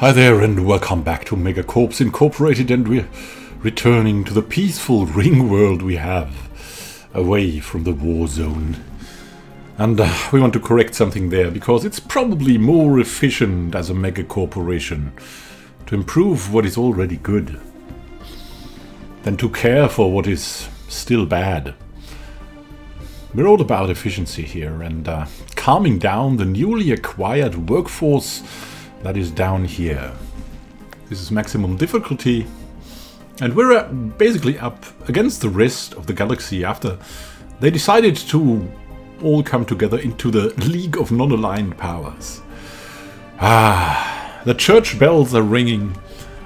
Hi there and welcome back to Megacorpse Incorporated and we're returning to the peaceful ring world we have away from the war zone. And uh, we want to correct something there because it's probably more efficient as a mega corporation to improve what is already good than to care for what is still bad. We're all about efficiency here and uh, calming down the newly acquired workforce that is down here. This is maximum difficulty. And we're uh, basically up against the rest of the galaxy after they decided to all come together into the League of Non-Aligned Powers. Ah, the church bells are ringing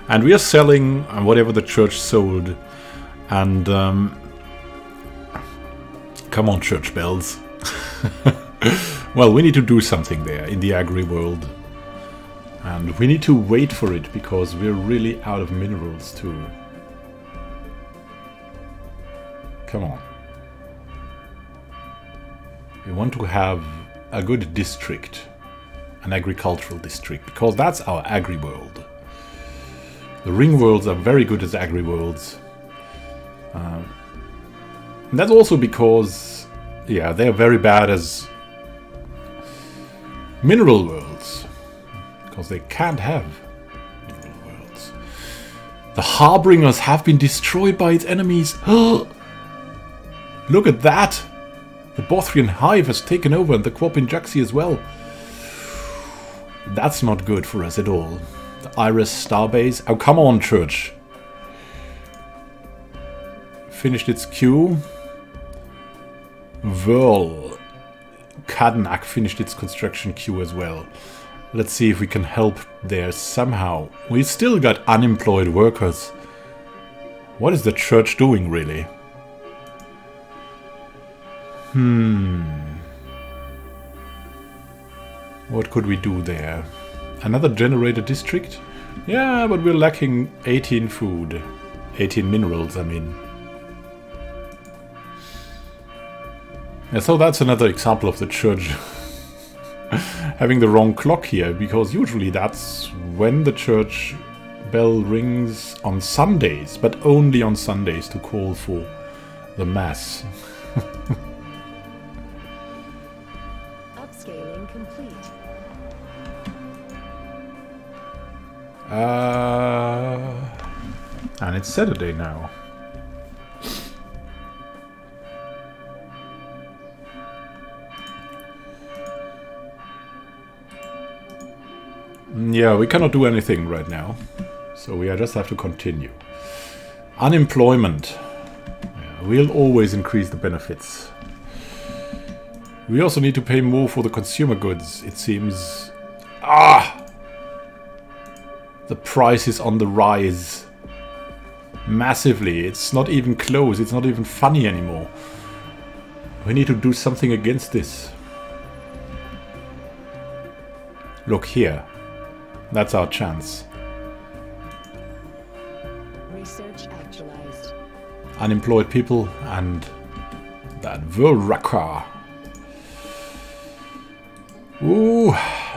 and we are selling whatever the church sold. And, um, come on, church bells. well, we need to do something there in the agri world. And we need to wait for it because we're really out of minerals too. Come on. We want to have a good district, an agricultural district, because that's our agri world. The ring worlds are very good as agri worlds. Uh, that's also because, yeah, they're very bad as mineral worlds because they can't have mineral worlds. The Harbingers have been destroyed by its enemies. Look at that! The Bothrian Hive has taken over and the Quoppin Jaxi as well. That's not good for us at all. The Iris Starbase. Oh, come on, Church. Finished its queue. Whirl. Kadnak finished its construction queue as well. Let's see if we can help there somehow. We still got unemployed workers. What is the church doing, really? Hmm. What could we do there? Another generator district? Yeah, but we're lacking 18 food. 18 minerals, I mean. Yeah, so that's another example of the church having the wrong clock here, because usually that's when the church bell rings on Sundays, but only on Sundays to call for the Mass. Upscaling complete. Uh, and it's Saturday now. Yeah, we cannot do anything right now. So we just have to continue. Unemployment. Yeah, we'll always increase the benefits. We also need to pay more for the consumer goods, it seems. Ah! The price is on the rise. Massively. It's not even close. It's not even funny anymore. We need to do something against this. Look here. That's our chance. Research actualized. Unemployed people and that Vilraka. Ooh,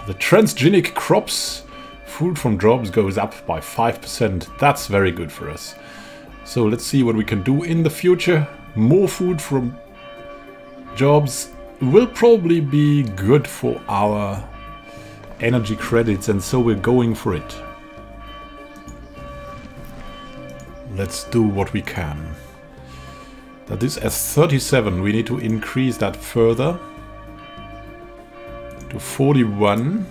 the transgenic crops. Food from jobs goes up by 5%. That's very good for us. So let's see what we can do in the future. More food from jobs will probably be good for our energy credits and so we're going for it. Let's do what we can. That is as 37, we need to increase that further to 41.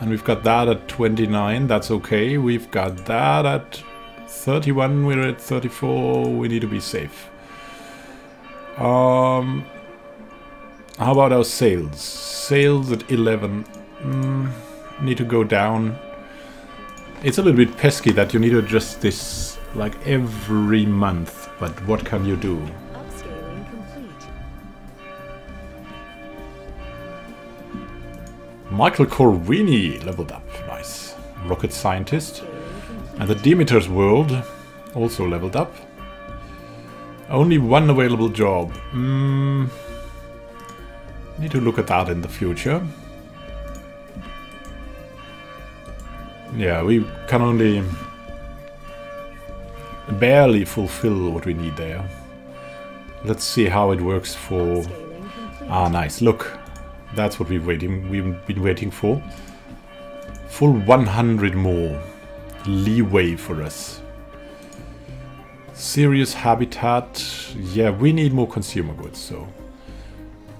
And we've got that at 29, that's okay. We've got that at 31, we're at 34, we need to be safe. Um, how about our sales? Sales at 11. Mm, need to go down. It's a little bit pesky that you need to adjust this like every month, but what can you do? Michael Corvini leveled up, nice. Rocket scientist. And the Demeter's world also leveled up. Only one available job. Mm, need to look at that in the future. Yeah, we can only barely fulfill what we need there. Let's see how it works for... Ah, nice. Look, that's what we've waiting. We've been waiting for. Full 100 more leeway for us. Sirius habitat. Yeah, we need more consumer goods, so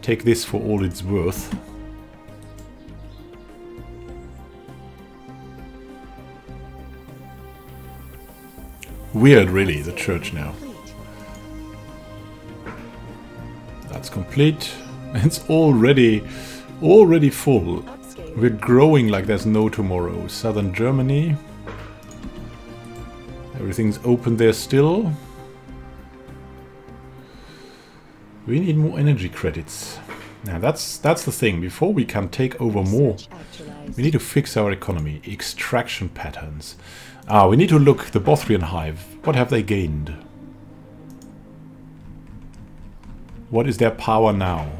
take this for all it's worth. Weird, really, the church now. That's complete. It's already, already full. We're growing like there's no tomorrow. Southern Germany. Everything's open there still. We need more energy credits. Now that's that's the thing. Before we can take over more, we need to fix our economy. Extraction patterns. Ah, we need to look. The Bothrian Hive. What have they gained? What is their power now?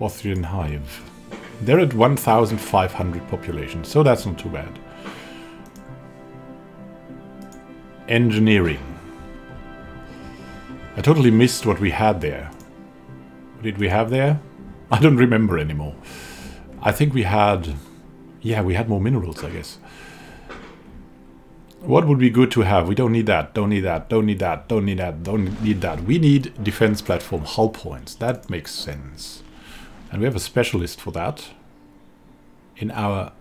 Bothrian Hive. They're at 1,500 population, so that's not too bad. Engineering. I totally missed what we had there. What did we have there? I don't remember anymore. I think we had... Yeah, we had more minerals, I guess. What would be good to have? We don't need that, don't need that, don't need that, don't need that, don't need that. We need defense platform hull points. That makes sense. And we have a specialist for that. In our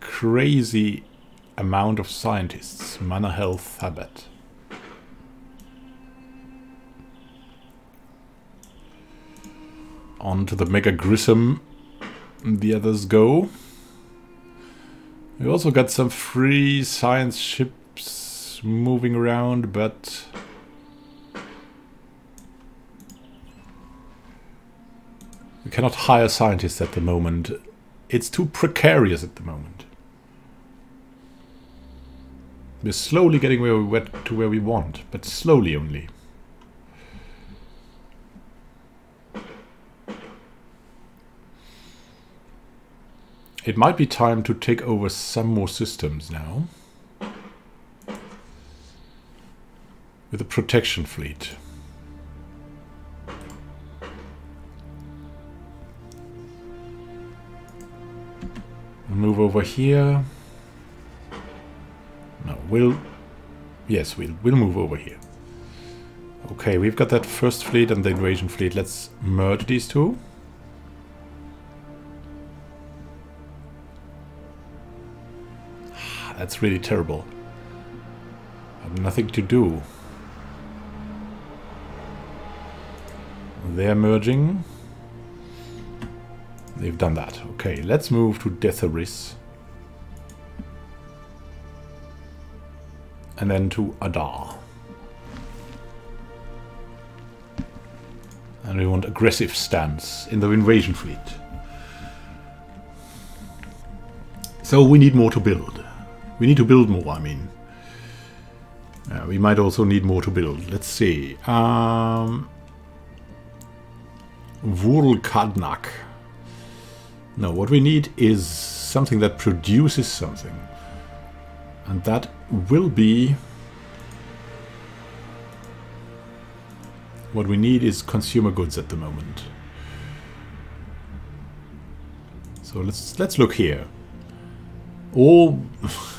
crazy amount of scientists. Mana Health Thabat. On to the Mega Grissom. The others go. We also got some free science ships moving around, but we cannot hire scientists at the moment. It's too precarious at the moment. We're slowly getting where we went to where we want, but slowly only. It might be time to take over some more systems now. With a protection fleet. Move over here. No, we'll... Yes, we'll, we'll move over here. Okay, we've got that first fleet and the invasion fleet. Let's merge these two. That's really terrible. I have nothing to do. They're merging. They've done that. Okay, let's move to Detheris. And then to Adar. And we want aggressive stance in the invasion fleet. So we need more to build. We need to build more, I mean. Uh, we might also need more to build. Let's see. Um, Vulkadnak. No, what we need is something that produces something. And that will be... What we need is consumer goods at the moment. So let's let's look here. All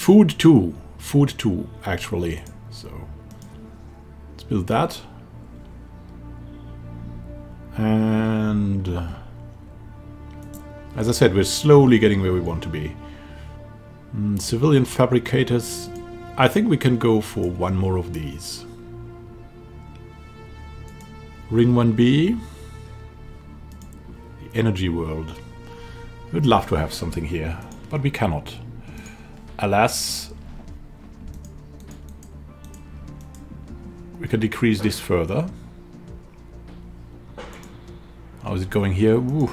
food too, food too, actually. So let's build that, and uh, as I said, we're slowly getting where we want to be. Mm, civilian fabricators. I think we can go for one more of these. Ring 1B. The energy world. We'd love to have something here, but we cannot. Alas, we can decrease this further. How is it going here? Ooh.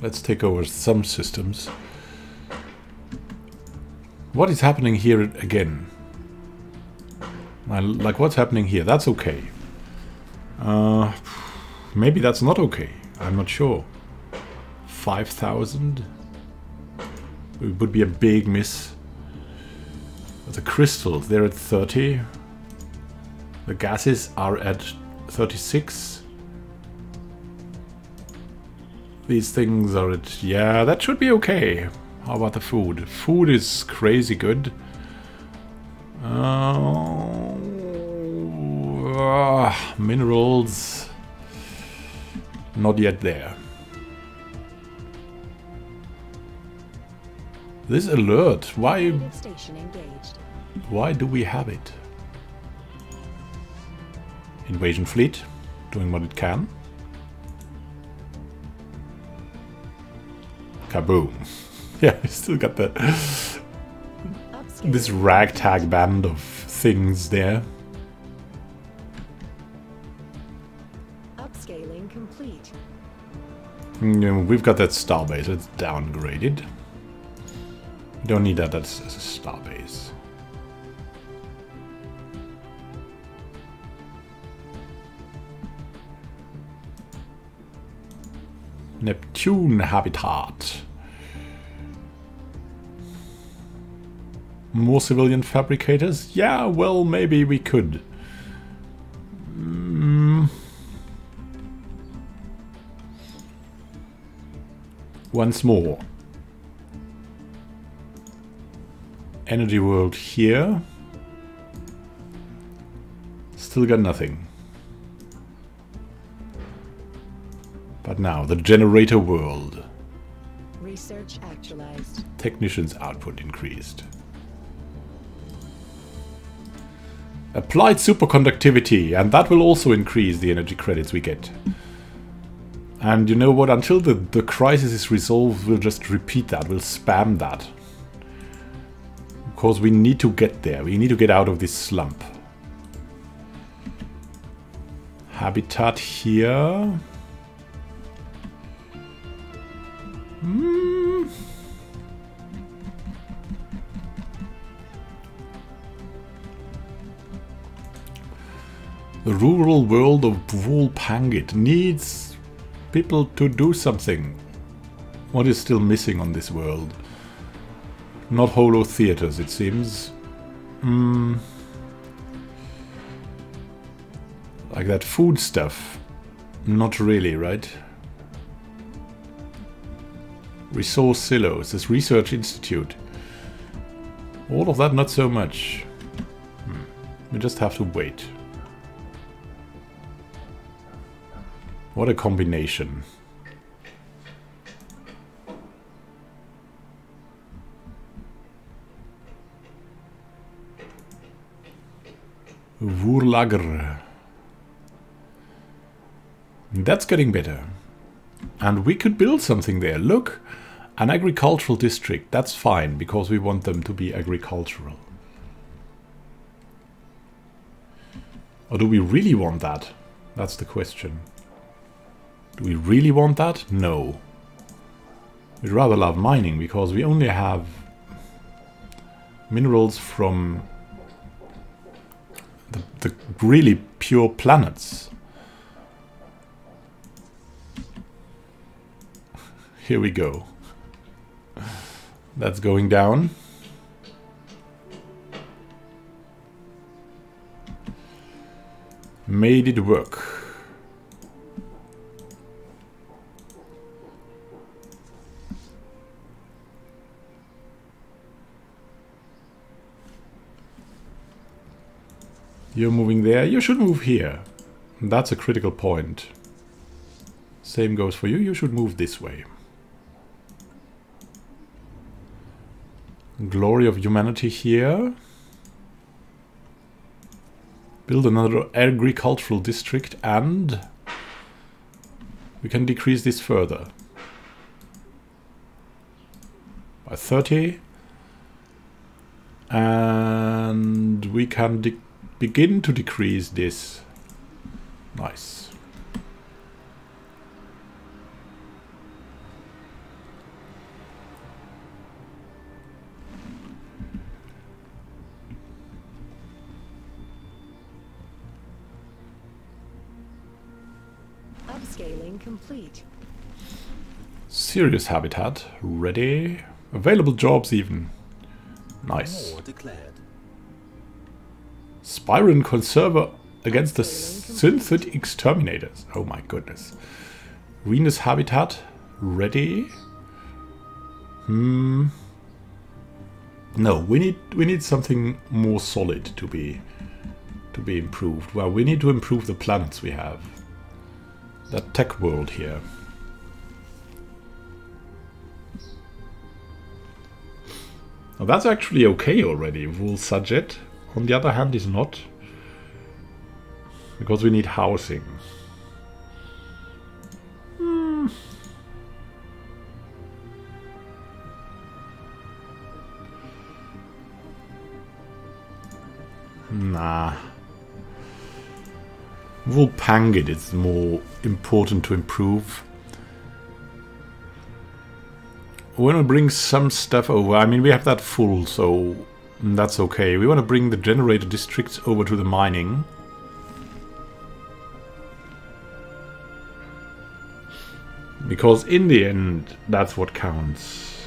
Let's take over some systems. What is happening here again? I, like what's happening here? That's okay. Uh, maybe that's not okay. I'm not sure. 5,000? It would be a big miss. The crystals, they're at 30. The gases are at 36. These things are at... Yeah, that should be okay. How about the food? Food is crazy good. Uh, uh, minerals... Not yet there. This alert, why why do we have it? Invasion fleet, doing what it can. Kaboom. yeah, I still got the this ragtag band of things there. We've got that starbase, it's downgraded. Don't need that that's a starbase. Neptune habitat. More civilian fabricators? Yeah, well, maybe we could. Once more. Energy world here. Still got nothing. But now, the generator world. Research actualized. Technicians output increased. Applied superconductivity, and that will also increase the energy credits we get. And you know what? Until the, the crisis is resolved, we'll just repeat that. We'll spam that. Because we need to get there. We need to get out of this slump. Habitat here. Hmm. The rural world of Vulpangit needs people to do something. What is still missing on this world? Not holo theaters, it seems. Hmm. Like that food stuff. Not really, right? Resource silos, this research institute. All of that, not so much. Hmm. We just have to wait. What a combination. Wurlager. That's getting better. And we could build something there. Look, an agricultural district. That's fine, because we want them to be agricultural. Or do we really want that? That's the question. Do we really want that? No. We'd rather love mining, because we only have minerals from the, the really pure planets. Here we go. That's going down. Made it work. You're moving there. You should move here. That's a critical point. Same goes for you. You should move this way. Glory of humanity here. Build another agricultural district and we can decrease this further. By 30. And we can begin to decrease this. Nice. Upscaling complete. Sirius habitat ready. Available jobs even. Nice. More declared. Spyron Conserver against the Synthetic Exterminators. Oh my goodness. Venus Habitat. Ready. Hmm. No, we need we need something more solid to be to be improved. Well, we need to improve the planets we have. That tech world here. Now that's actually okay already. Wool Sajet, on the other hand, is not. Because we need housing. Hmm. Nah. Vulpangid is more important to improve. When We bring some stuff over. I mean, we have that full, so that's okay. We want to bring the generator districts over to the mining. Because in the end, that's what counts.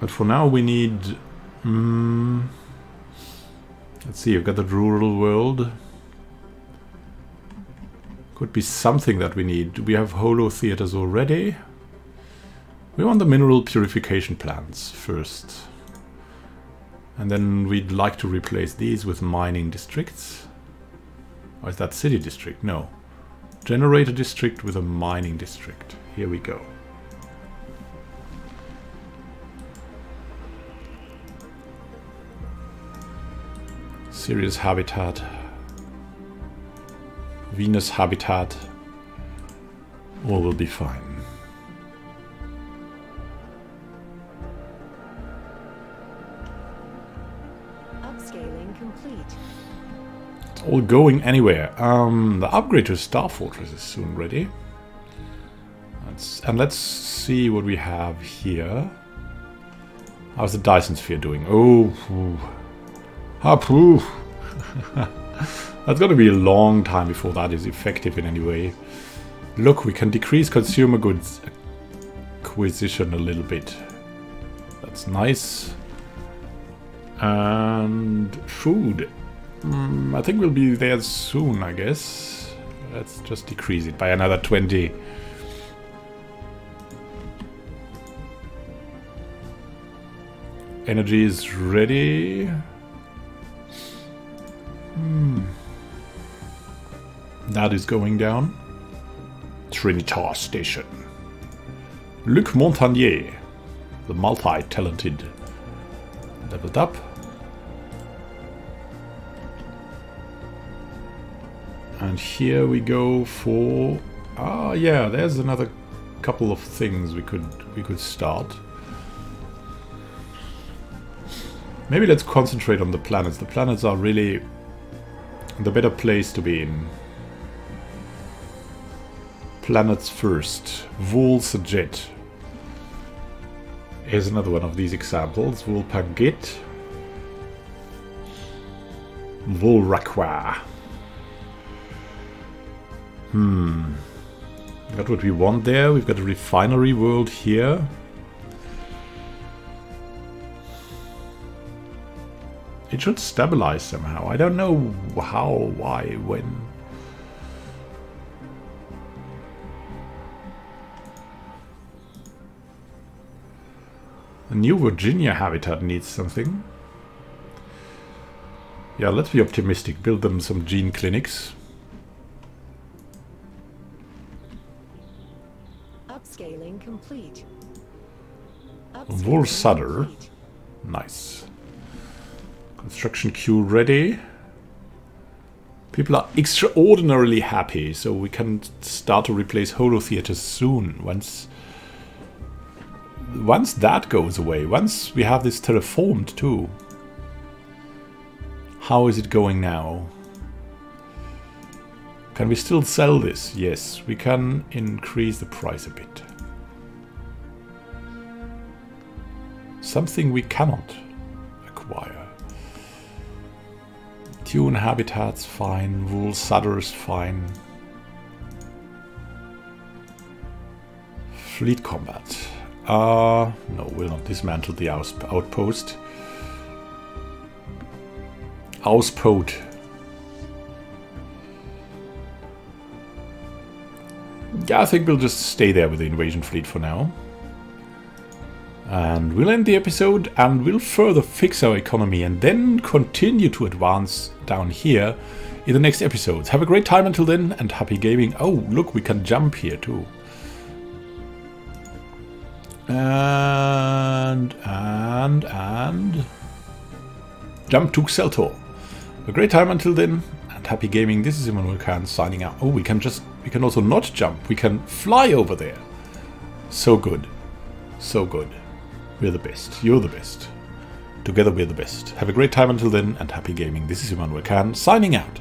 But for now, we need... Mm, let's see, you've got the rural world. Could be something that we need. Do we have holo theaters already? We want the mineral purification plants first. And then we'd like to replace these with mining districts. Or is that city district? No. Generate a district with a mining district. Here we go. Sirius habitat. Venus habitat. All will be fine. All going anywhere. Um, the upgrade to Star Fortress is soon ready. Let's, and let's see what we have here. How's the Dyson Sphere doing? Oh, phew. ah. That's going to be a long time before that is effective in any way. Look, we can decrease consumer goods acquisition a little bit. That's nice. And food. Mm, I think we'll be there soon, I guess. Let's just decrease it by another 20. Energy is ready. Hmm. That is going down. Trinitar Station. Luc Montagnier, the multi-talented, leveled up. And here we go for... Ah, yeah, there's another couple of things we could we could start. Maybe let's concentrate on the planets. The planets are really the better place to be in. Planets first. Volsajet. Here's another one of these examples. Volpagit. Volraqua. Hmm. Got what we want there. We've got a refinery world here. It should stabilize somehow. I don't know how, why, when. The new Virginia habitat needs something. Yeah, let's be optimistic. Build them some gene clinics. Wool complete. Nice. Construction queue ready. People are extraordinarily happy, so we can start to replace holo theaters soon. Once, once that goes away, once we have this terraformed too. How is it going now? Can we still sell this? Yes, we can increase the price a bit. Something we cannot acquire. Tune habitats fine, wool sudders fine. Fleet combat. Uh, no, we'll not dismantle the outpost. Auspost. Yeah, I think we'll just stay there with the invasion fleet for now. And we'll end the episode and we'll further fix our economy and then continue to advance down here in the next episodes. Have a great time until then and happy gaming. Oh, look, we can jump here too. And, and, and. Jump to Xeltor. A great time until then and happy gaming. This is Immanuel Can signing out. Oh, we can just, we can also not jump. We can fly over there. So good. So good. We're the best. You're the best. Together we're the best. Have a great time until then and happy gaming. This is Immanuel Can signing out.